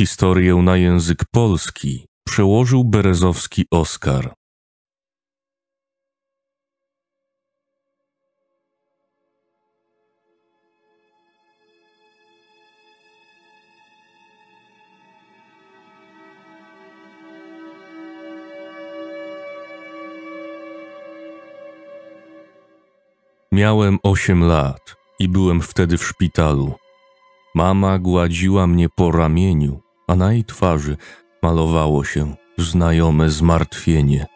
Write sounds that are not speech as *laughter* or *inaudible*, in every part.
historię na język polski przełożył Berezowski Oskar. Miałem osiem lat i byłem wtedy w szpitalu. Mama gładziła mnie po ramieniu, a na jej twarzy malowało się znajome zmartwienie.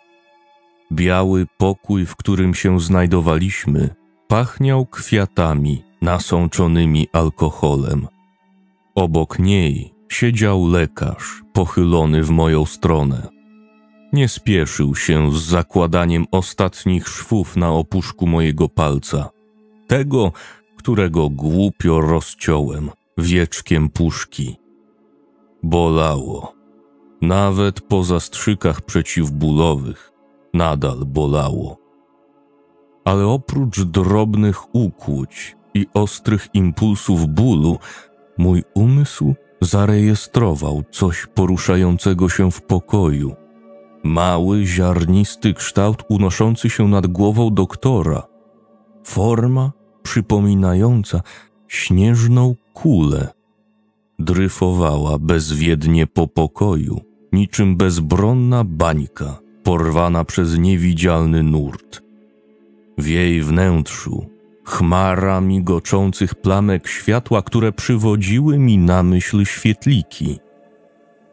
Biały pokój, w którym się znajdowaliśmy, pachniał kwiatami nasączonymi alkoholem. Obok niej siedział lekarz, pochylony w moją stronę. Nie spieszył się z zakładaniem ostatnich szwów na opuszku mojego palca, tego, którego głupio rozciąłem wieczkiem puszki. Bolało. Nawet po zastrzykach przeciwbólowych nadal bolało. Ale oprócz drobnych ukłuć i ostrych impulsów bólu, mój umysł zarejestrował coś poruszającego się w pokoju. Mały, ziarnisty kształt unoszący się nad głową doktora. Forma przypominająca śnieżną kulę. Dryfowała bezwiednie po pokoju, niczym bezbronna bańka porwana przez niewidzialny nurt. W jej wnętrzu chmara migoczących plamek światła, które przywodziły mi na myśl świetliki.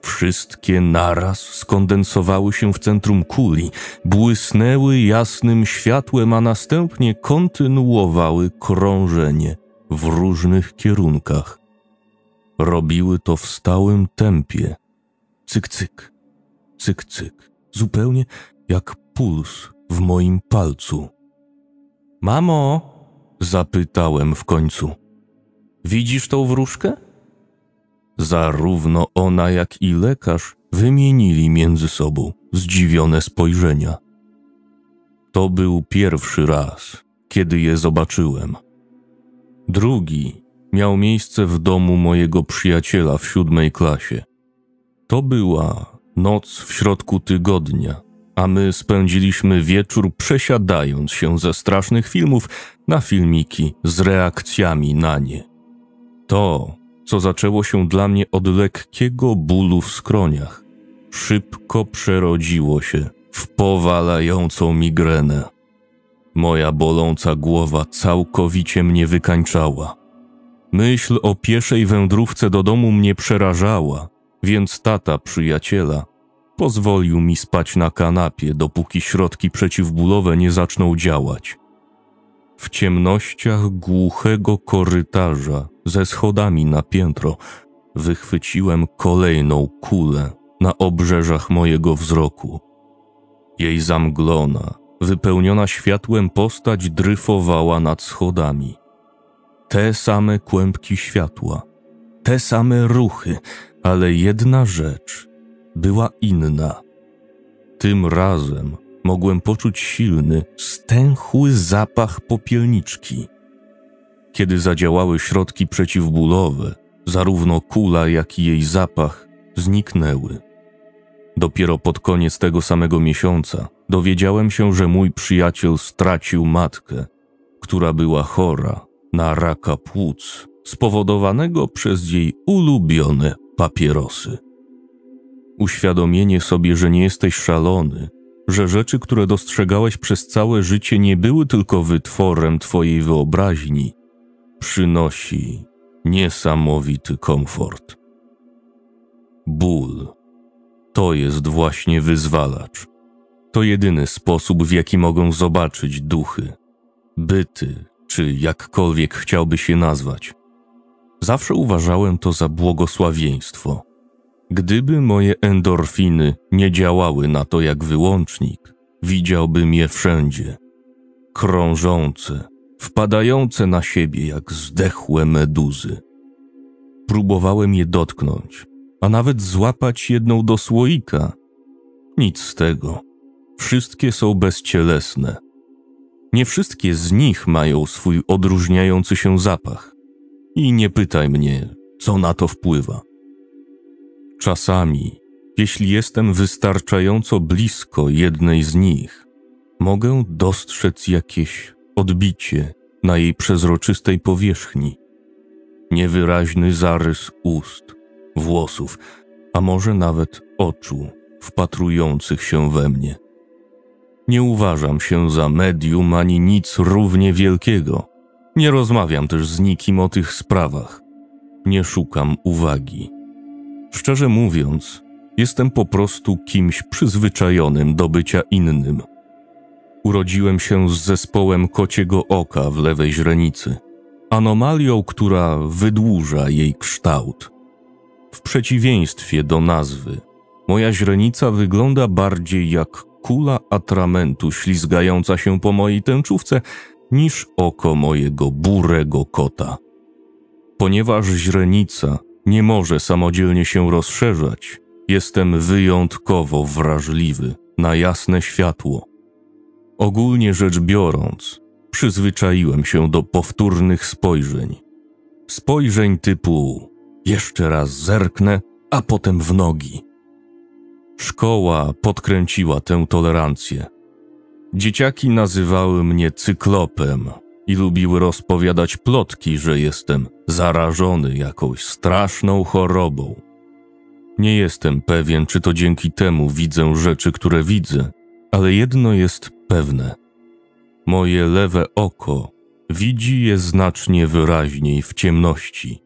Wszystkie naraz skondensowały się w centrum kuli, błysnęły jasnym światłem, a następnie kontynuowały krążenie w różnych kierunkach. Robiły to w stałym tempie. Cyk, cyk, cyk, cyk, zupełnie jak puls w moim palcu. Mamo, zapytałem w końcu, widzisz tą wróżkę? Zarówno ona, jak i lekarz wymienili między sobą zdziwione spojrzenia. To był pierwszy raz, kiedy je zobaczyłem. Drugi miał miejsce w domu mojego przyjaciela w siódmej klasie. To była noc w środku tygodnia, a my spędziliśmy wieczór przesiadając się ze strasznych filmów na filmiki z reakcjami na nie. To, co zaczęło się dla mnie od lekkiego bólu w skroniach, szybko przerodziło się w powalającą migrenę. Moja boląca głowa całkowicie mnie wykańczała. Myśl o pieszej wędrówce do domu mnie przerażała, więc tata przyjaciela pozwolił mi spać na kanapie, dopóki środki przeciwbólowe nie zaczną działać. W ciemnościach głuchego korytarza ze schodami na piętro wychwyciłem kolejną kulę na obrzeżach mojego wzroku. Jej zamglona, wypełniona światłem postać dryfowała nad schodami. Te same kłębki światła, te same ruchy, ale jedna rzecz była inna. Tym razem mogłem poczuć silny, stęchły zapach popielniczki. Kiedy zadziałały środki przeciwbólowe, zarówno kula, jak i jej zapach zniknęły. Dopiero pod koniec tego samego miesiąca dowiedziałem się, że mój przyjaciel stracił matkę, która była chora na raka płuc spowodowanego przez jej ulubione papierosy. Uświadomienie sobie, że nie jesteś szalony, że rzeczy, które dostrzegałeś przez całe życie, nie były tylko wytworem Twojej wyobraźni, przynosi niesamowity komfort. Ból to jest właśnie wyzwalacz. To jedyny sposób, w jaki mogą zobaczyć duchy, byty, czy jakkolwiek chciałby się nazwać. Zawsze uważałem to za błogosławieństwo. Gdyby moje endorfiny nie działały na to jak wyłącznik, widziałbym je wszędzie. Krążące, wpadające na siebie jak zdechłe meduzy. Próbowałem je dotknąć, a nawet złapać jedną do słoika. Nic z tego. Wszystkie są bezcielesne. Nie wszystkie z nich mają swój odróżniający się zapach. I nie pytaj mnie, co na to wpływa. Czasami, jeśli jestem wystarczająco blisko jednej z nich, mogę dostrzec jakieś odbicie na jej przezroczystej powierzchni, niewyraźny zarys ust, włosów, a może nawet oczu wpatrujących się we mnie. Nie uważam się za medium ani nic równie wielkiego. Nie rozmawiam też z nikim o tych sprawach. Nie szukam uwagi. Szczerze mówiąc, jestem po prostu kimś przyzwyczajonym do bycia innym. Urodziłem się z zespołem kociego oka w lewej źrenicy, anomalią, która wydłuża jej kształt. W przeciwieństwie do nazwy, moja źrenica wygląda bardziej jak kula atramentu ślizgająca się po mojej tęczówce niż oko mojego burego kota. Ponieważ źrenica nie może samodzielnie się rozszerzać, jestem wyjątkowo wrażliwy na jasne światło. Ogólnie rzecz biorąc, przyzwyczaiłem się do powtórnych spojrzeń. Spojrzeń typu jeszcze raz zerknę, a potem w nogi. Szkoła podkręciła tę tolerancję. Dzieciaki nazywały mnie cyklopem i lubiły rozpowiadać plotki, że jestem zarażony jakąś straszną chorobą. Nie jestem pewien, czy to dzięki temu widzę rzeczy, które widzę, ale jedno jest pewne. Moje lewe oko widzi je znacznie wyraźniej w ciemności.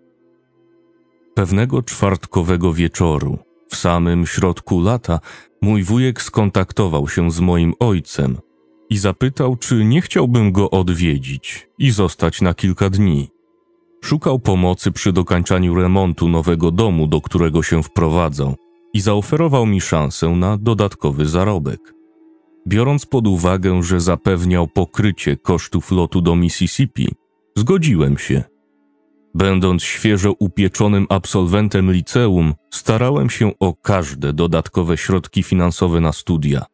Pewnego czwartkowego wieczoru, w samym środku lata, mój wujek skontaktował się z moim ojcem i zapytał, czy nie chciałbym go odwiedzić i zostać na kilka dni. Szukał pomocy przy dokańczaniu remontu nowego domu, do którego się wprowadzał, i zaoferował mi szansę na dodatkowy zarobek. Biorąc pod uwagę, że zapewniał pokrycie kosztów lotu do Mississippi, zgodziłem się. Będąc świeżo upieczonym absolwentem liceum, starałem się o każde dodatkowe środki finansowe na studia.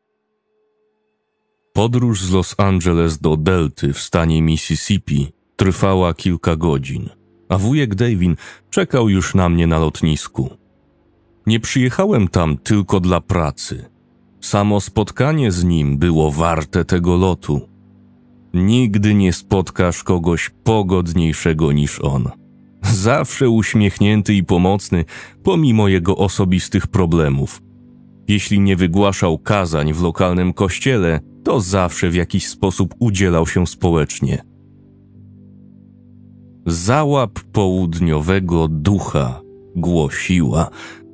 Podróż z Los Angeles do Delty w stanie Mississippi trwała kilka godzin, a wujek Davin czekał już na mnie na lotnisku. Nie przyjechałem tam tylko dla pracy. Samo spotkanie z nim było warte tego lotu. Nigdy nie spotkasz kogoś pogodniejszego niż on. Zawsze uśmiechnięty i pomocny, pomimo jego osobistych problemów. Jeśli nie wygłaszał kazań w lokalnym kościele, to zawsze w jakiś sposób udzielał się społecznie. Załap południowego ducha głosiła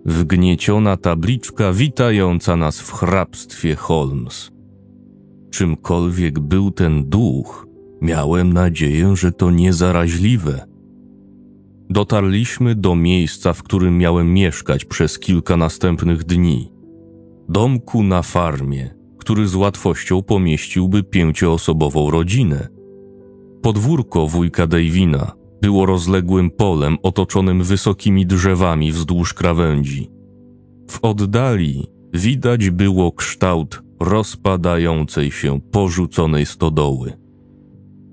wgnieciona tabliczka witająca nas w hrabstwie Holmes. Czymkolwiek był ten duch, miałem nadzieję, że to niezaraźliwe. Dotarliśmy do miejsca, w którym miałem mieszkać przez kilka następnych dni. Domku na farmie, który z łatwością pomieściłby pięcioosobową rodzinę. Podwórko wujka Davina było rozległym polem otoczonym wysokimi drzewami wzdłuż krawędzi. W oddali widać było kształt rozpadającej się porzuconej stodoły.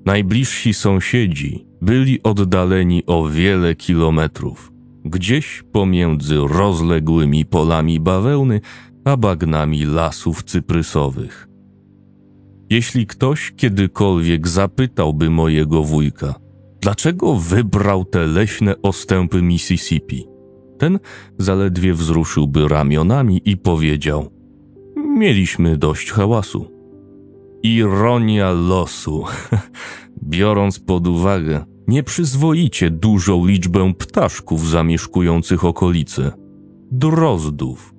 Najbliżsi sąsiedzi byli oddaleni o wiele kilometrów, gdzieś pomiędzy rozległymi polami bawełny a bagnami lasów cyprysowych. Jeśli ktoś kiedykolwiek zapytałby mojego wujka, dlaczego wybrał te leśne ostępy Mississippi, ten zaledwie wzruszyłby ramionami i powiedział: Mieliśmy dość hałasu. Ironia losu, *laughs* biorąc pod uwagę nieprzyzwoicie dużą liczbę ptaszków zamieszkujących okolice, drozdów,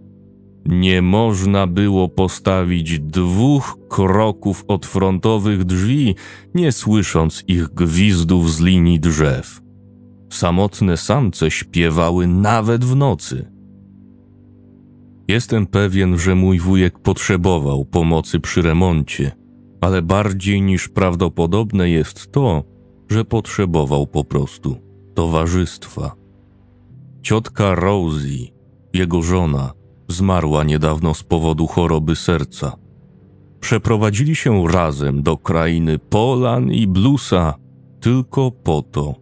nie można było postawić dwóch kroków od frontowych drzwi, nie słysząc ich gwizdów z linii drzew. Samotne samce śpiewały nawet w nocy. Jestem pewien, że mój wujek potrzebował pomocy przy remoncie, ale bardziej niż prawdopodobne jest to, że potrzebował po prostu towarzystwa. Ciotka Rosie, jego żona, Zmarła niedawno z powodu choroby serca. Przeprowadzili się razem do krainy Polan i Blusa tylko po to,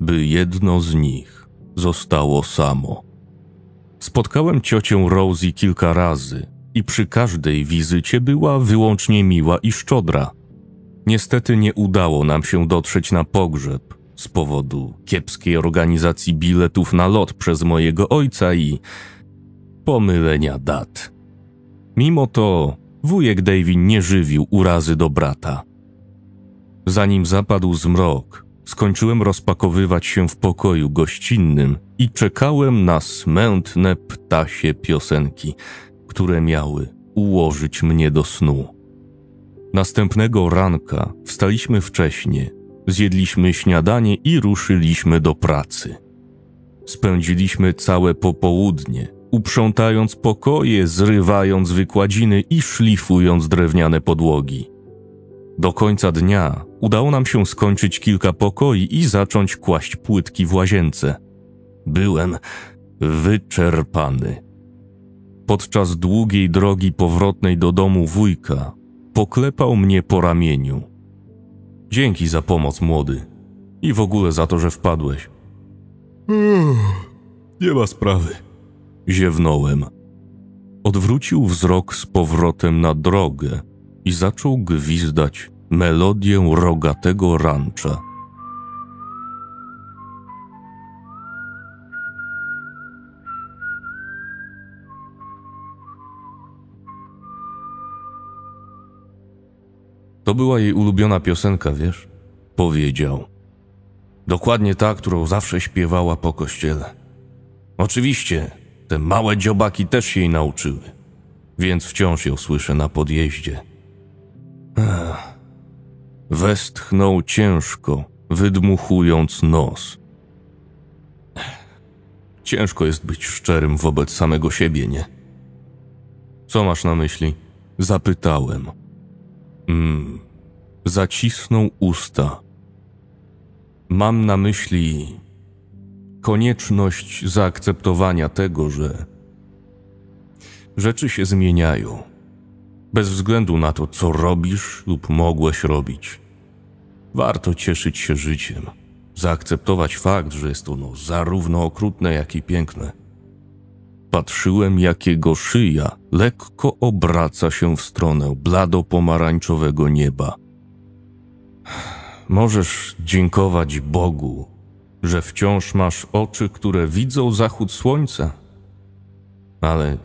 by jedno z nich zostało samo. Spotkałem ciocię Rosie kilka razy i przy każdej wizycie była wyłącznie miła i szczodra. Niestety nie udało nam się dotrzeć na pogrzeb z powodu kiepskiej organizacji biletów na lot przez mojego ojca i pomylenia dat. Mimo to wujek Davin nie żywił urazy do brata. Zanim zapadł zmrok, skończyłem rozpakowywać się w pokoju gościnnym i czekałem na smętne ptasie piosenki, które miały ułożyć mnie do snu. Następnego ranka wstaliśmy wcześnie, zjedliśmy śniadanie i ruszyliśmy do pracy. Spędziliśmy całe popołudnie, uprzątając pokoje, zrywając wykładziny i szlifując drewniane podłogi. Do końca dnia udało nam się skończyć kilka pokoi i zacząć kłaść płytki w łazience. Byłem wyczerpany. Podczas długiej drogi powrotnej do domu wujka poklepał mnie po ramieniu. Dzięki za pomoc, młody. I w ogóle za to, że wpadłeś. Nie ma sprawy. Ziewnąłem. Odwrócił wzrok z powrotem na drogę i zaczął gwizdać melodię rogatego rancza. To była jej ulubiona piosenka, wiesz? Powiedział. Dokładnie ta, którą zawsze śpiewała po kościele. Oczywiście, te małe dziobaki też jej nauczyły, więc wciąż ją słyszę na podjeździe. Ech. Westchnął ciężko, wydmuchując nos. Ciężko jest być szczerym wobec samego siebie, nie? Co masz na myśli? Zapytałem. Mm, zacisnął usta. Mam na myśli konieczność zaakceptowania tego, że rzeczy się zmieniają, bez względu na to, co robisz lub mogłeś robić. Warto cieszyć się życiem, zaakceptować fakt, że jest ono zarówno okrutne, jak i piękne. Patrzyłem, jak jego szyja lekko obraca się w stronę blado-pomarańczowego nieba. Możesz dziękować Bogu, że wciąż masz oczy, które widzą zachód słońca, ale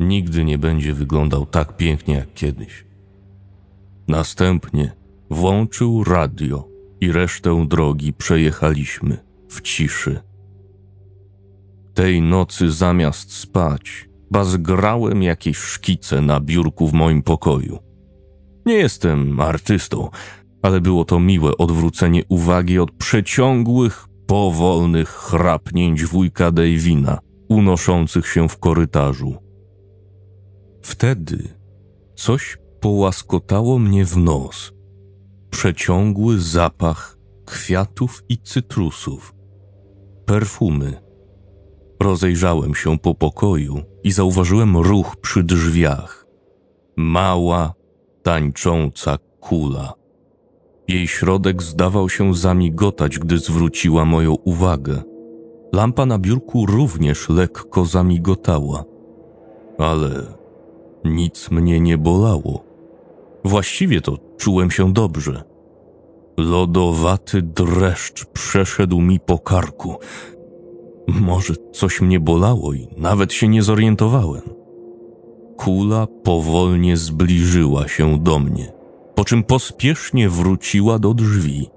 nigdy nie będzie wyglądał tak pięknie jak kiedyś. Następnie włączył radio i resztę drogi przejechaliśmy w ciszy. Tej nocy zamiast spać, bazgrałem jakieś szkice na biurku w moim pokoju. Nie jestem artystą, ale było to miłe odwrócenie uwagi od przeciągłych, powolnych chrapnięć wujka Davina, unoszących się w korytarzu. Wtedy coś połaskotało mnie w nos. Przeciągły zapach kwiatów i cytrusów. Perfumy. Rozejrzałem się po pokoju i zauważyłem ruch przy drzwiach. Mała, tańcząca kula. Jej środek zdawał się zamigotać, gdy zwróciła moją uwagę. Lampa na biurku również lekko zamigotała, ale nic mnie nie bolało. Właściwie to czułem się dobrze. Lodowaty dreszcz przeszedł mi po karku. Może coś mnie bolało i nawet się nie zorientowałem. Kula powolnie zbliżyła się do mnie po czym pospiesznie wróciła do drzwi.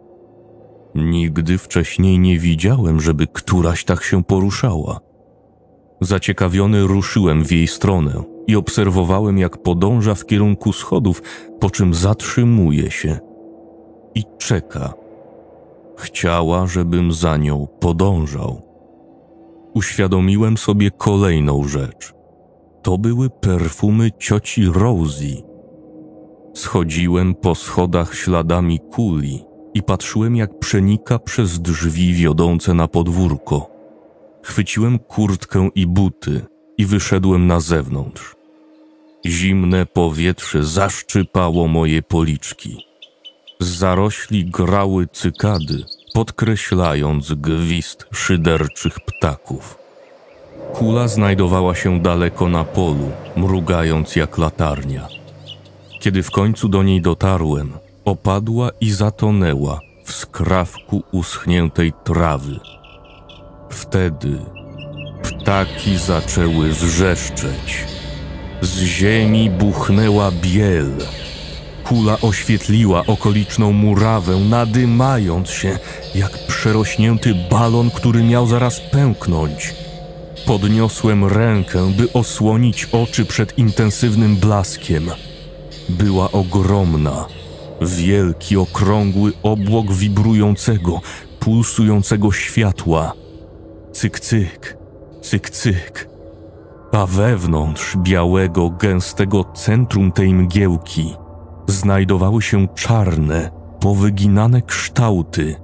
Nigdy wcześniej nie widziałem, żeby któraś tak się poruszała. Zaciekawiony ruszyłem w jej stronę i obserwowałem, jak podąża w kierunku schodów, po czym zatrzymuje się i czeka. Chciała, żebym za nią podążał. Uświadomiłem sobie kolejną rzecz. To były perfumy cioci Rosie Schodziłem po schodach śladami kuli i patrzyłem, jak przenika przez drzwi wiodące na podwórko. Chwyciłem kurtkę i buty i wyszedłem na zewnątrz. Zimne powietrze zaszczypało moje policzki. Z zarośli grały cykady, podkreślając gwizd szyderczych ptaków. Kula znajdowała się daleko na polu, mrugając jak latarnia. Kiedy w końcu do niej dotarłem, opadła i zatonęła w skrawku uschniętej trawy. Wtedy ptaki zaczęły wrzeszczeć. Z ziemi buchnęła biel. Kula oświetliła okoliczną murawę, nadymając się jak przerośnięty balon, który miał zaraz pęknąć. Podniosłem rękę, by osłonić oczy przed intensywnym blaskiem. Była ogromna. Wielki, okrągły obłok wibrującego, pulsującego światła. Cyk, cyk, cyk, cyk. A wewnątrz białego, gęstego centrum tej mgiełki znajdowały się czarne, powyginane kształty.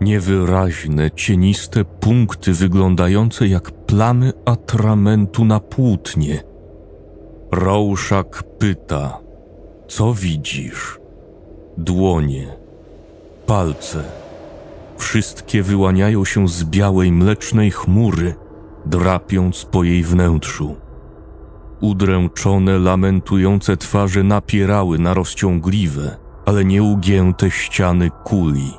Niewyraźne, cieniste punkty wyglądające jak plamy atramentu na płótnie. Rauszak pyta, co widzisz? Dłonie, palce. Wszystkie wyłaniają się z białej, mlecznej chmury, drapiąc po jej wnętrzu. Udręczone, lamentujące twarze napierały na rozciągliwe, ale nieugięte ściany kuli.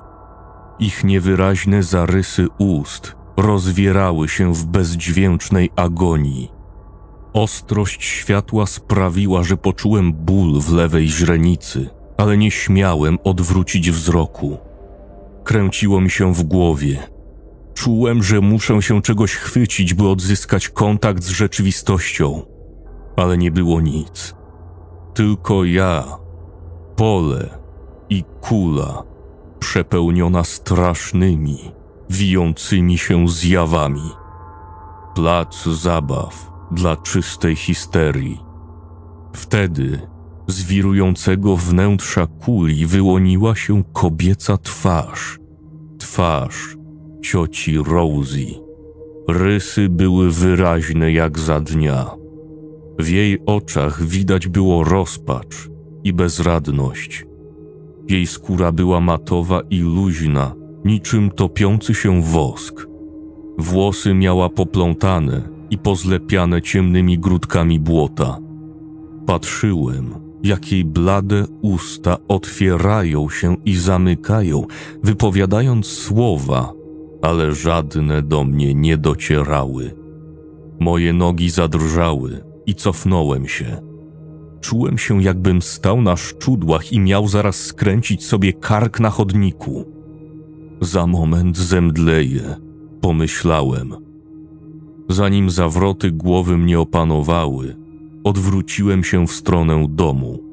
Ich niewyraźne zarysy ust rozwierały się w bezdźwięcznej agonii. Ostrość światła sprawiła, że poczułem ból w lewej źrenicy, ale nie śmiałem odwrócić wzroku. Kręciło mi się w głowie. Czułem, że muszę się czegoś chwycić, by odzyskać kontakt z rzeczywistością, ale nie było nic. Tylko ja, pole i kula, przepełniona strasznymi, wijącymi się zjawami. Plac zabaw dla czystej histerii. Wtedy z wirującego wnętrza kuli wyłoniła się kobieca twarz. Twarz cioci Rosie. Rysy były wyraźne jak za dnia. W jej oczach widać było rozpacz i bezradność. Jej skóra była matowa i luźna, niczym topiący się wosk. Włosy miała poplątane i pozlepiane ciemnymi grudkami błota. Patrzyłem, jak jej blade usta otwierają się i zamykają, wypowiadając słowa, ale żadne do mnie nie docierały. Moje nogi zadrżały i cofnąłem się. Czułem się, jakbym stał na szczudłach i miał zaraz skręcić sobie kark na chodniku. Za moment zemdleję, pomyślałem. Zanim zawroty głowy mnie opanowały, odwróciłem się w stronę domu.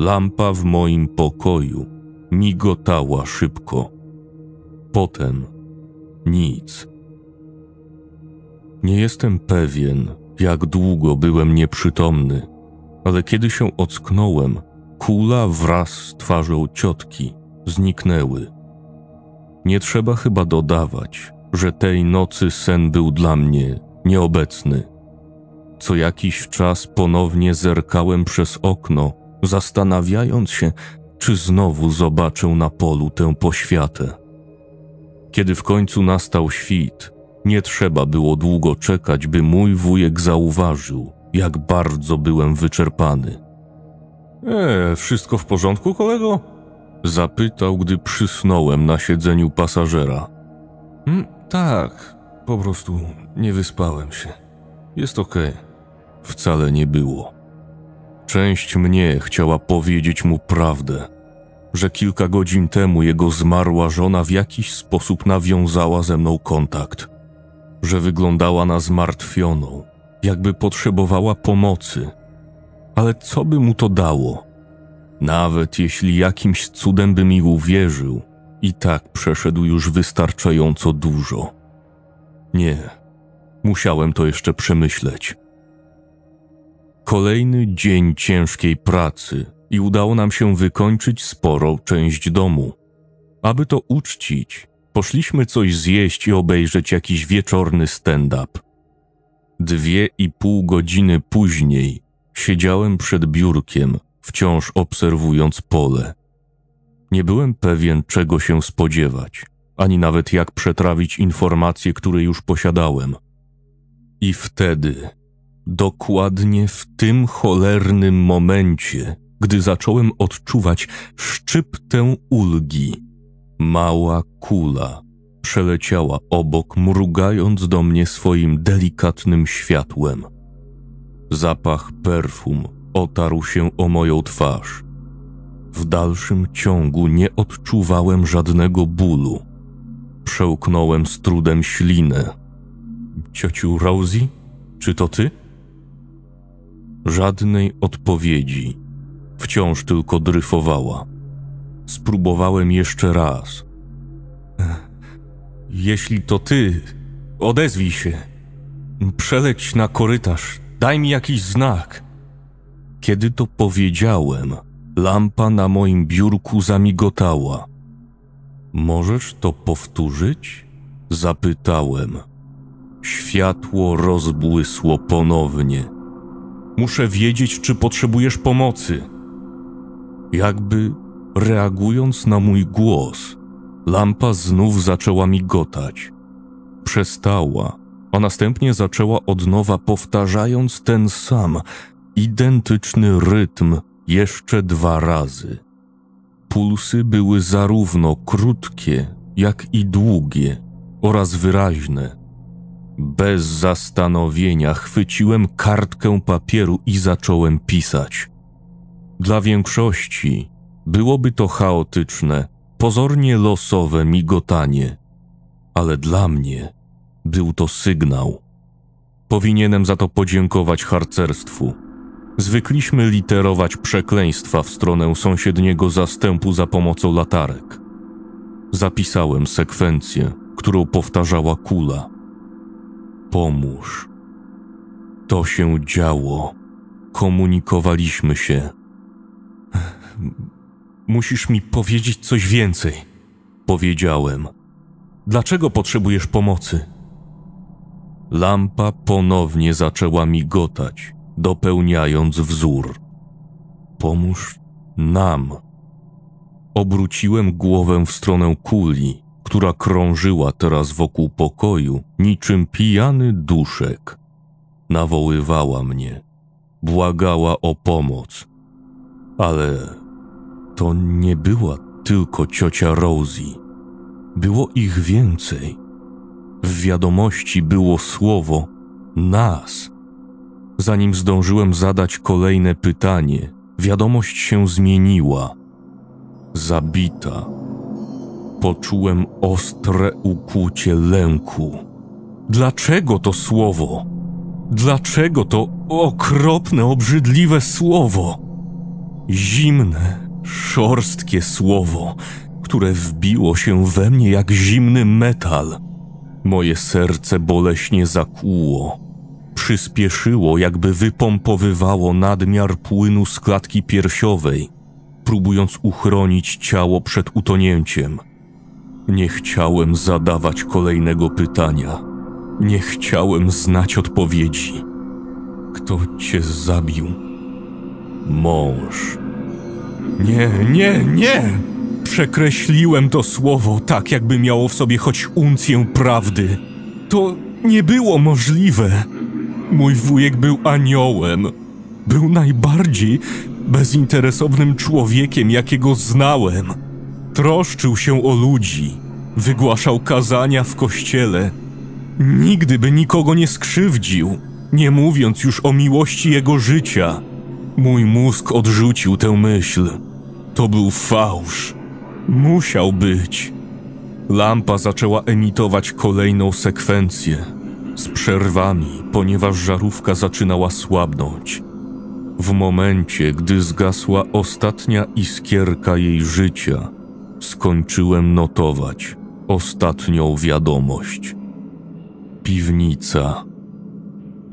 Lampa w moim pokoju migotała szybko. Potem nic. Nie jestem pewien, jak długo byłem nieprzytomny, ale kiedy się ocknąłem, kula wraz z twarzą ciotki zniknęły. Nie trzeba chyba dodawać, że tej nocy sen był dla mnie nieobecny. Co jakiś czas ponownie zerkałem przez okno, zastanawiając się, czy znowu zobaczę na polu tę poświatę. Kiedy w końcu nastał świt, nie trzeba było długo czekać, by mój wujek zauważył, jak bardzo byłem wyczerpany. E, wszystko w porządku, kolego? Zapytał, gdy przysnąłem na siedzeniu pasażera. Hmm, tak, po prostu nie wyspałem się. Jest okej. Okay. Wcale nie było. Część mnie chciała powiedzieć mu prawdę, że kilka godzin temu jego zmarła żona w jakiś sposób nawiązała ze mną kontakt, że wyglądała na zmartwioną, jakby potrzebowała pomocy. Ale co by mu to dało? Nawet jeśli jakimś cudem by mi uwierzył, i tak przeszedł już wystarczająco dużo. Nie, musiałem to jeszcze przemyśleć. Kolejny dzień ciężkiej pracy i udało nam się wykończyć sporą część domu. Aby to uczcić, poszliśmy coś zjeść i obejrzeć jakiś wieczorny stand-up. Dwie i pół godziny później siedziałem przed biurkiem, wciąż obserwując pole. Nie byłem pewien, czego się spodziewać, ani nawet jak przetrawić informacje, które już posiadałem. I wtedy, dokładnie w tym cholernym momencie, gdy zacząłem odczuwać szczyptę ulgi, mała kula przeleciała obok, mrugając do mnie swoim delikatnym światłem. Zapach perfum otarł się o moją twarz. W dalszym ciągu nie odczuwałem żadnego bólu. Przełknąłem z trudem ślinę. Ciociu Rosie, czy to ty? Żadnej odpowiedzi. Wciąż tylko dryfowała. Spróbowałem jeszcze raz. Jeśli to ty, odezwij się. Przeleć na korytarz, daj mi jakiś znak. Kiedy to powiedziałem, lampa na moim biurku zamigotała. Możesz to powtórzyć? Zapytałem. Światło rozbłysło ponownie. Muszę wiedzieć, czy potrzebujesz pomocy. Jakby reagując na mój głos, lampa znów zaczęła migotać. Przestała, a następnie zaczęła od nowa, powtarzając ten sam, identyczny rytm jeszcze dwa razy. Pulsy były zarówno krótkie, jak i długie oraz wyraźne. Bez zastanowienia chwyciłem kartkę papieru i zacząłem pisać. Dla większości byłoby to chaotyczne, pozornie losowe migotanie, ale dla mnie był to sygnał. Powinienem za to podziękować harcerstwu. Zwykliśmy literować przekleństwa w stronę sąsiedniego zastępu za pomocą latarek. Zapisałem sekwencję, którą powtarzała kula. Pomóż. To się działo. Komunikowaliśmy się. Musisz mi powiedzieć coś więcej, powiedziałem. Dlaczego potrzebujesz pomocy? Lampa ponownie zaczęła migotać, dopełniając wzór. Pomóż nam. Obróciłem głowę w stronę kuli, która krążyła teraz wokół pokoju, niczym pijany duszek. Nawoływała mnie, błagała o pomoc. Ale to nie była tylko ciocia Rosie. Było ich więcej. W wiadomości było słowo nas. Zanim zdążyłem zadać kolejne pytanie, wiadomość się zmieniła. Zabita. Poczułem ostre ukłucie lęku. Dlaczego to słowo? Dlaczego to okropne, obrzydliwe słowo? Zimne, szorstkie słowo, które wbiło się we mnie jak zimny metal. Moje serce boleśnie zakłuło. Przyspieszyło, jakby wypompowywało nadmiar płynu z klatki piersiowej, próbując uchronić ciało przed utonięciem. Nie chciałem zadawać kolejnego pytania. Nie chciałem znać odpowiedzi. Kto cię zabił? Mąż. Nie, nie, nie! Przekreśliłem to słowo tak, jakby miało w sobie choć uncję prawdy. To nie było możliwe. Mój wujek był aniołem. Był najbardziej bezinteresownym człowiekiem, jakiego znałem. Troszczył się o ludzi, wygłaszał kazania w kościele. Nigdy by nikogo nie skrzywdził, nie mówiąc już o miłości jego życia. Mój mózg odrzucił tę myśl. To był fałsz. Musiał być. Lampa zaczęła emitować kolejną sekwencję z przerwami, ponieważ żarówka zaczynała słabnąć. W momencie, gdy zgasła ostatnia iskierka jej życia, skończyłem notować ostatnią wiadomość. Piwnica.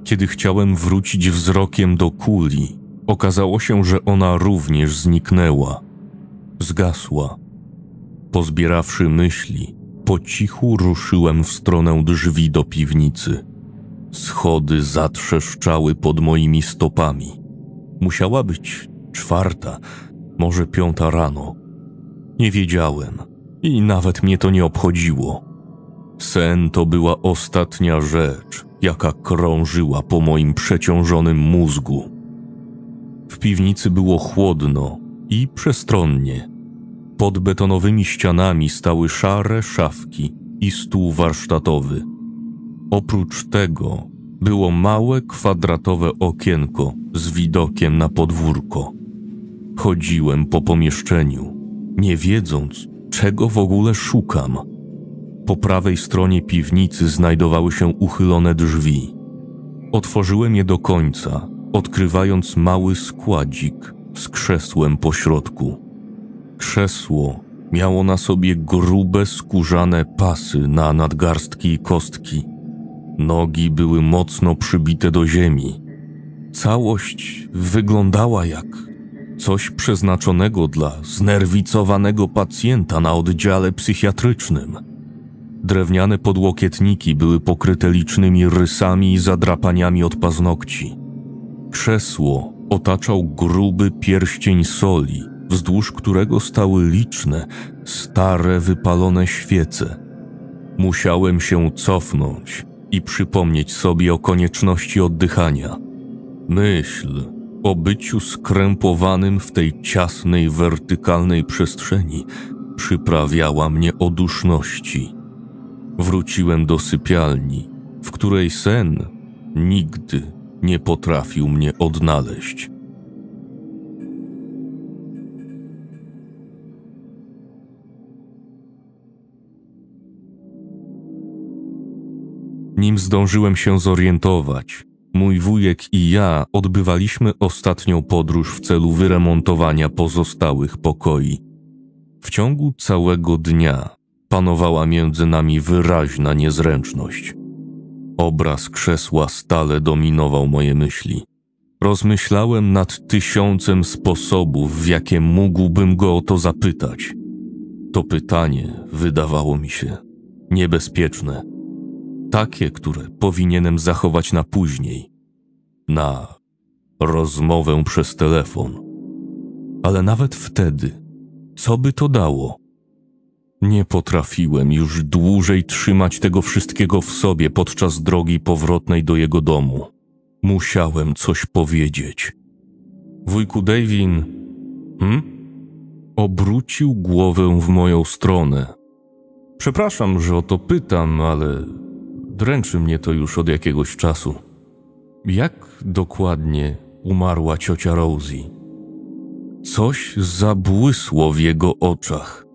Kiedy chciałem wrócić wzrokiem do kuli, okazało się, że ona również zniknęła. Zgasła. Pozbierawszy myśli, po cichu ruszyłem w stronę drzwi do piwnicy. Schody zatrzeszczały pod moimi stopami. Musiała być czwarta, może piąta rano. Nie wiedziałem i nawet mnie to nie obchodziło. Sen to była ostatnia rzecz, jaka krążyła po moim przeciążonym mózgu. W piwnicy było chłodno i przestronnie. Pod betonowymi ścianami stały szare szafki i stół warsztatowy. Oprócz tego było małe kwadratowe okienko z widokiem na podwórko. Chodziłem po pomieszczeniu, nie wiedząc, czego w ogóle szukam. Po prawej stronie piwnicy znajdowały się uchylone drzwi. Otworzyłem je do końca, odkrywając mały składzik z krzesłem po środku. Krzesło miało na sobie grube, skórzane pasy na nadgarstki i kostki. Nogi były mocno przybite do ziemi. Całość wyglądała jak coś przeznaczonego dla znerwicowanego pacjenta na oddziale psychiatrycznym. Drewniane podłokietniki były pokryte licznymi rysami i zadrapaniami od paznokci. Krzesło otaczał gruby pierścień soli, wzdłuż którego stały liczne, stare, wypalone świece. Musiałem się cofnąć i przypomnieć sobie o konieczności oddychania. Myśl o byciu skrępowanym w tej ciasnej, wertykalnej przestrzeni przyprawiała mnie o duszności. Wróciłem do sypialni, w której sen nigdy nie potrafił mnie odnaleźć. Nim zdążyłem się zorientować, mój wujek i ja odbywaliśmy ostatnią podróż w celu wyremontowania pozostałych pokoi. W ciągu całego dnia panowała między nami wyraźna niezręczność. Obraz krzesła stale dominował moje myśli. Rozmyślałem nad tysiącem sposobów, w jakie mógłbym go o to zapytać. To pytanie wydawało mi się niebezpieczne takie, które powinienem zachować na później, na rozmowę przez telefon. Ale nawet wtedy, co by to dało? Nie potrafiłem już dłużej trzymać tego wszystkiego w sobie podczas drogi powrotnej do jego domu. Musiałem coś powiedzieć. Wujku Davin, hm? Obrócił głowę w moją stronę. Przepraszam, że o to pytam, ale Dręczy mnie to już od jakiegoś czasu. Jak dokładnie umarła ciocia Rosie? Coś zabłysło w jego oczach.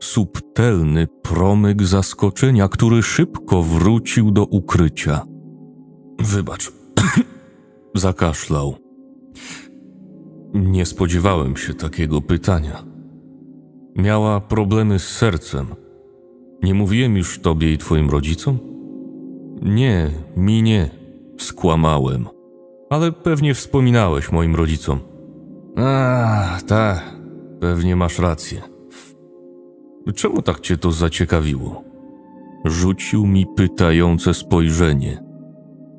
Subtelny promyk zaskoczenia, który szybko wrócił do ukrycia. Wybacz. *coughs* Zakaszlał. Nie spodziewałem się takiego pytania. Miała problemy z sercem. Nie mówiłem już tobie i twoim rodzicom? Nie, mi nie. Skłamałem. Ale pewnie wspominałeś moim rodzicom. A, tak, pewnie masz rację. Czemu tak cię to zaciekawiło? Rzucił mi pytające spojrzenie.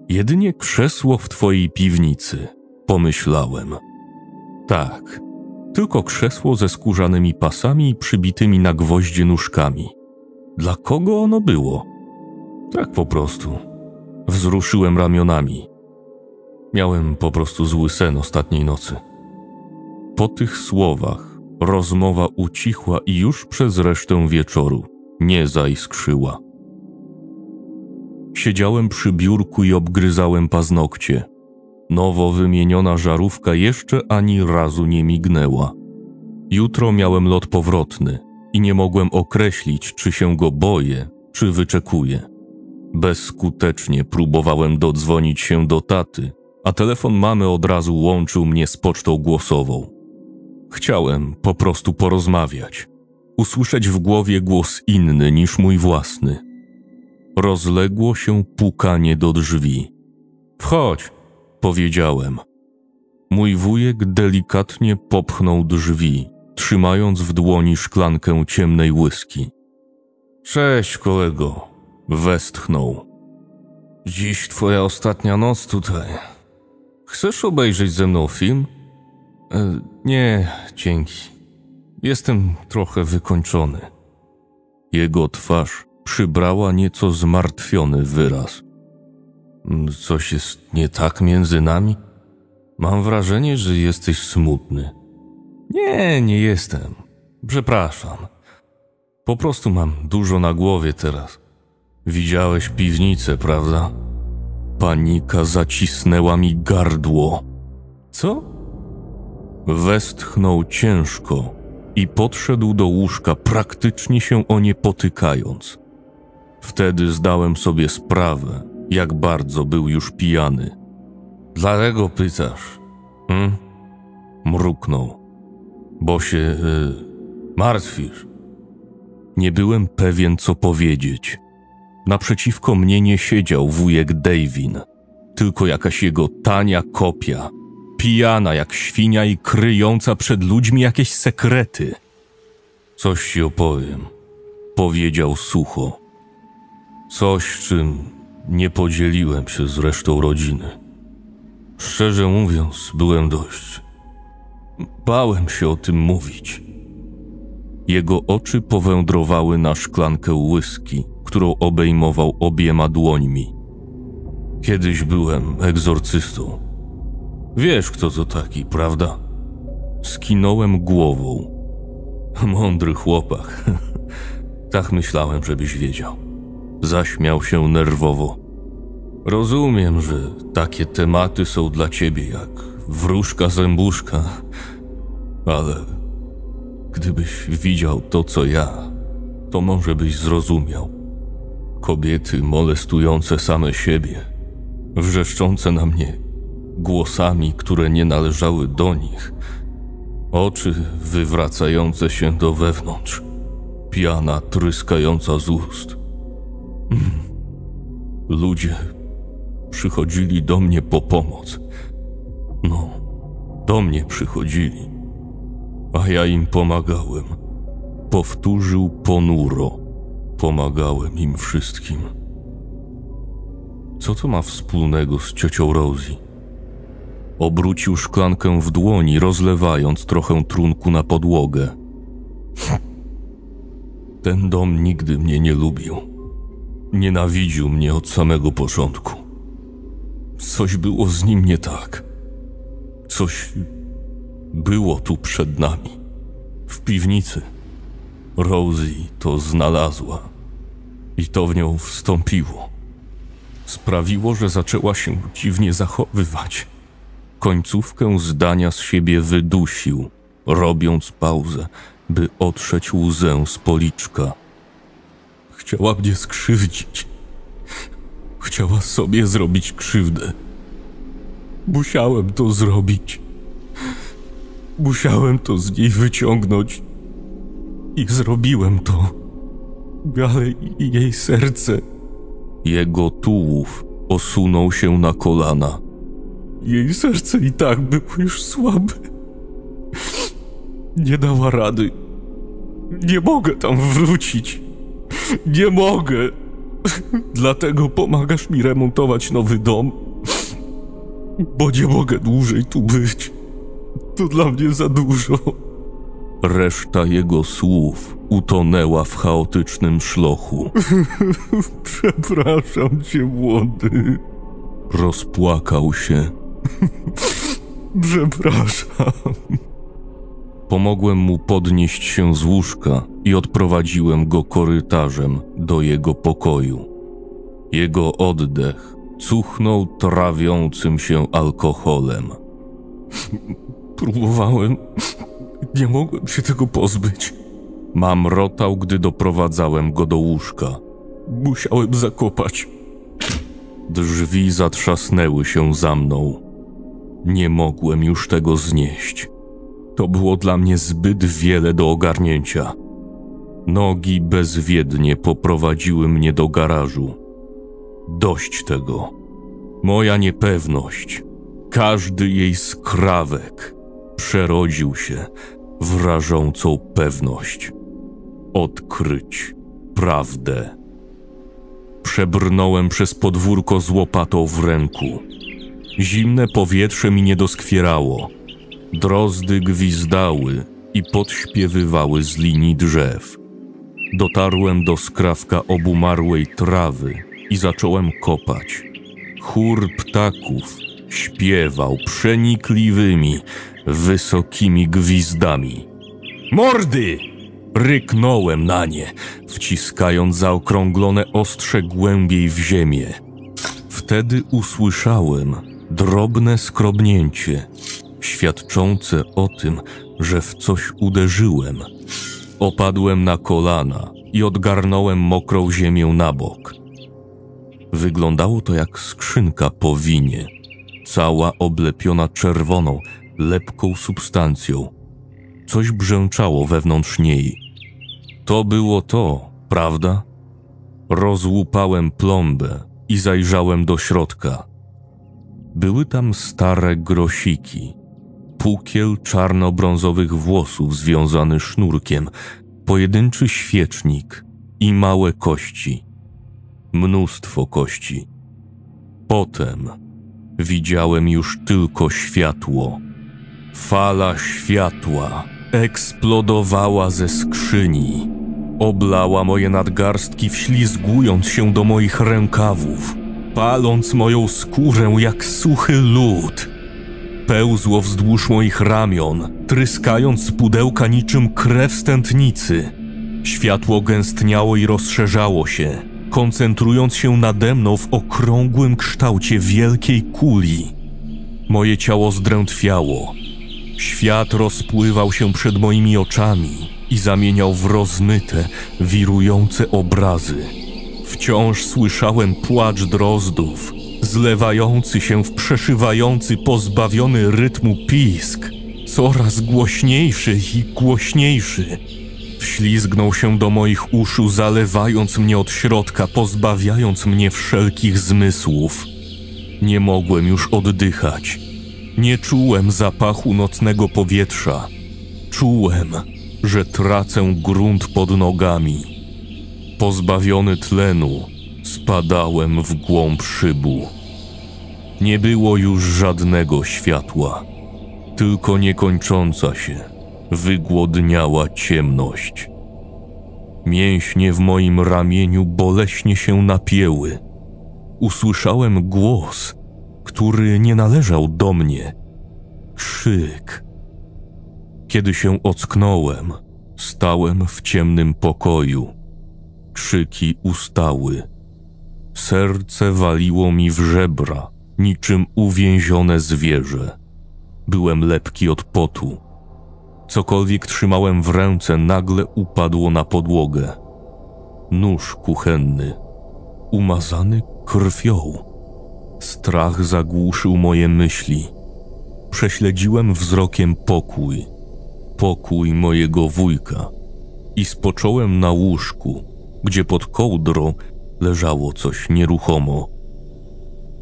Jedynie krzesło w twojej piwnicy, pomyślałem. Tak, tylko krzesło ze skórzanymi pasami i przybitymi na gwoździe nóżkami. Dla kogo ono było? Tak po prostu. Wzruszyłem ramionami. Miałem po prostu zły sen ostatniej nocy. Po tych słowach rozmowa ucichła i już przez resztę wieczoru nie zaiskrzyła. Siedziałem przy biurku i obgryzałem paznokcie. Nowo wymieniona żarówka jeszcze ani razu nie mignęła. Jutro miałem lot powrotny i nie mogłem określić, czy się go boję, czy wyczekuję. Bezskutecznie próbowałem dodzwonić się do taty, a telefon mamy od razu łączył mnie z pocztą głosową. Chciałem po prostu porozmawiać, usłyszeć w głowie głos inny niż mój własny. Rozległo się pukanie do drzwi. Wchodź, powiedziałem. Mój wujek delikatnie popchnął drzwi, trzymając w dłoni szklankę ciemnej whisky. Cześć, kolego, Westchnął. Dziś twoja ostatnia noc tutaj. Chcesz obejrzeć ze mną film? E, nie, dzięki. Jestem trochę wykończony. Jego twarz przybrała nieco zmartwiony wyraz. Coś jest nie tak między nami? Mam wrażenie, że jesteś smutny. Nie, nie jestem. Przepraszam. Po prostu mam dużo na głowie teraz. Widziałeś piwnicę, prawda? Panika zacisnęła mi gardło. Co? Westchnął ciężko i podszedł do łóżka, praktycznie się o nie potykając. Wtedy zdałem sobie sprawę, jak bardzo był już pijany. Dlatego pytasz? Hm? Mruknął. Bo się y, martwisz. Nie byłem pewien, co powiedzieć. Naprzeciwko mnie nie siedział wujek Davin, tylko jakaś jego tania kopia, pijana jak świnia i kryjąca przed ludźmi jakieś sekrety. Coś ci opowiem, powiedział sucho. Coś, czym nie podzieliłem się z resztą rodziny. Szczerze mówiąc, byłem dość. Bałem się o tym mówić. Jego oczy powędrowały na szklankę whisky, którą obejmował obiema dłońmi. Kiedyś byłem egzorcystą. Wiesz, kto to taki, prawda? Skinąłem głową. Mądry chłopak. *laughs* tak myślałem, żebyś wiedział. Zaśmiał się nerwowo. Rozumiem, że takie tematy są dla ciebie jak wróżka zębuszka, ale gdybyś widział to, co ja, to może byś zrozumiał. Kobiety molestujące same siebie, wrzeszczące na mnie głosami, które nie należały do nich, oczy wywracające się do wewnątrz, piana tryskająca z ust. Mm. Ludzie przychodzili do mnie po pomoc. No, do mnie przychodzili, a ja im pomagałem. Powtórzył ponuro. Pomagałem im wszystkim. Co to ma wspólnego z ciocią Rosie? Obrócił szklankę w dłoni, rozlewając trochę trunku na podłogę. *laughs* Ten dom nigdy mnie nie lubił. Nienawidził mnie od samego początku. Coś było z nim nie tak. Coś było tu przed nami, w piwnicy. Rosie to znalazła i to w nią wstąpiło. Sprawiło, że zaczęła się dziwnie zachowywać. Końcówkę zdania z siebie wydusił, robiąc pauzę, by otrzeć łzę z policzka. Chciała mnie skrzywdzić. Chciała sobie zrobić krzywdę. Musiałem to zrobić. Musiałem to z niej wyciągnąć. I zrobiłem to. Ale jej serce. Jego tułów osunął się na kolana. Jej serce i tak było już słabe. Nie dała rady. Nie mogę tam wrócić. Nie mogę. Dlatego pomagasz mi remontować nowy dom. Bo nie mogę dłużej tu być. To dla mnie za dużo. Reszta jego słów utonęła w chaotycznym szlochu. *laughs* Przepraszam cię, młody. Rozpłakał się. *laughs* Przepraszam. Pomogłem mu podnieść się z łóżka i odprowadziłem go korytarzem do jego pokoju. Jego oddech cuchnął trawiącym się alkoholem. *laughs* Próbowałem. Nie mogłem się tego pozbyć. Mamrotał, gdy doprowadzałem go do łóżka. Musiałem zakopać. Drzwi zatrzasnęły się za mną. Nie mogłem już tego znieść. To było dla mnie zbyt wiele do ogarnięcia. Nogi bezwiednie poprowadziły mnie do garażu. Dość tego. Moja niepewność, każdy jej skrawek przerodził się w rażącą pewność. Odkryć prawdę. Przebrnąłem przez podwórko z łopatą w ręku. Zimne powietrze mi nie doskwierało. Drozdy gwizdały i podśpiewywały z linii drzew. Dotarłem do skrawka obumarłej trawy i zacząłem kopać. Chór ptaków śpiewał przenikliwymi, wysokimi gwizdami. Mordy! Ryknąłem na nie, wciskając zaokrąglone ostrze głębiej w ziemię. Wtedy usłyszałem drobne skrobnięcie, świadczące o tym, że w coś uderzyłem. Opadłem na kolana i odgarnąłem mokrą ziemię na bok. Wyglądało to jak skrzynka po winie, cała oblepiona czerwoną, lepką substancją. Coś brzęczało wewnątrz niej. To było to, prawda? Rozłupałem plombę i zajrzałem do środka. Były tam stare grosiki, pukiel czarno-brązowych włosów związany sznurkiem, pojedynczy świecznik i małe kości. Mnóstwo kości. Potem widziałem już tylko światło. Fala światła eksplodowała ze skrzyni. Oblała moje nadgarstki, wślizgując się do moich rękawów, paląc moją skórę jak suchy lód. Pełzło wzdłuż moich ramion, tryskając z pudełka niczym krew stętnicy. Światło gęstniało i rozszerzało się, koncentrując się nade mną w okrągłym kształcie wielkiej kuli. Moje ciało zdrętwiało. Świat rozpływał się przed moimi oczami i zamieniał w rozmyte, wirujące obrazy. Wciąż słyszałem płacz drozdów, zlewający się w przeszywający, pozbawiony rytmu pisk, coraz głośniejszy i głośniejszy. Wślizgnął się do moich uszu, zalewając mnie od środka, pozbawiając mnie wszelkich zmysłów. Nie mogłem już oddychać. Nie czułem zapachu nocnego powietrza. Czułem, że tracę grunt pod nogami. Pozbawiony tlenu, spadałem w głąb szybu. Nie było już żadnego światła, tylko niekończąca się, wygłodniała ciemność. Mięśnie w moim ramieniu boleśnie się napięły. Usłyszałem głos, który nie należał do mnie. Krzyk. Kiedy się ocknąłem, stałem w ciemnym pokoju. Krzyki ustały. Serce waliło mi w żebra, niczym uwięzione zwierzę. Byłem lepki od potu. Cokolwiek trzymałem w ręce, nagle upadło na podłogę. Nóż kuchenny, umazany krwią. Strach zagłuszył moje myśli. Prześledziłem wzrokiem pokój, pokój mojego wujka i spocząłem na łóżku, gdzie pod kołdrą leżało coś nieruchomo.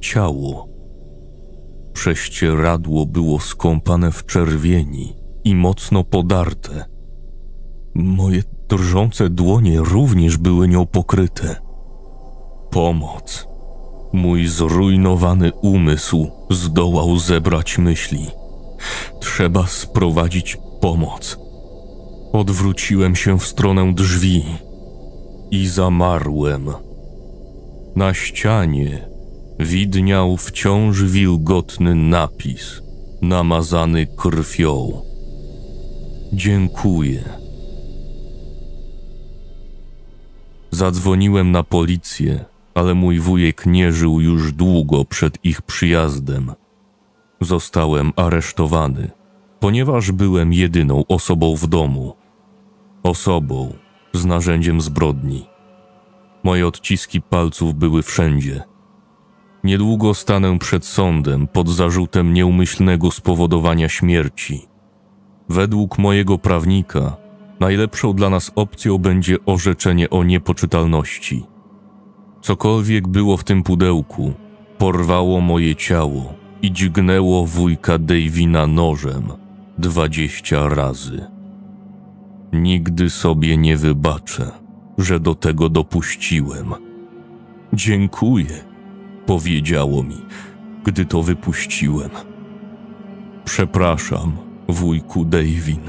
Ciało. Prześcieradło było skąpane w czerwieni i mocno podarte. Moje drżące dłonie również były nią pokryte. Pomoc. Mój zrujnowany umysł zdołał zebrać myśli. Trzeba sprowadzić pomoc. Odwróciłem się w stronę drzwi i zamarłem. Na ścianie widniał wciąż wilgotny napis, namazany krwią. Dziękuję. Zadzwoniłem na policję, ale mój wujek nie żył już długo przed ich przyjazdem. Zostałem aresztowany, ponieważ byłem jedyną osobą w domu. Osobą z narzędziem zbrodni. Moje odciski palców były wszędzie. Niedługo stanę przed sądem pod zarzutem nieumyślnego spowodowania śmierci. Według mojego prawnika, najlepszą dla nas opcją będzie orzeczenie o niepoczytalności. Cokolwiek było w tym pudełku, porwało moje ciało i dźgnęło wujka Davina nożem dwadzieścia razy. Nigdy sobie nie wybaczę, że do tego dopuściłem. Dziękuję, powiedziało mi, gdy to wypuściłem. Przepraszam, wujku Davin.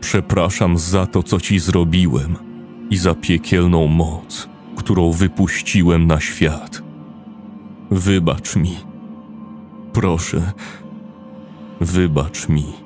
Przepraszam za to, co ci zrobiłem i za piekielną moc, którą wypuściłem na świat. Wybacz mi. Proszę, wybacz mi.